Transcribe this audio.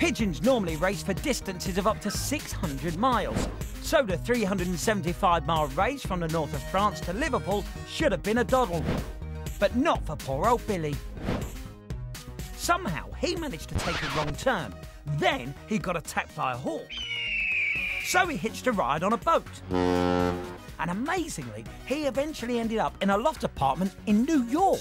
Pigeons normally race for distances of up to 600 miles. So the 375 mile race from the north of France to Liverpool should have been a doddle. But not for poor old Billy. Somehow he managed to take a wrong turn. Then he got attacked by a hawk. So he hitched a ride on a boat. And amazingly, he eventually ended up in a loft apartment in New York.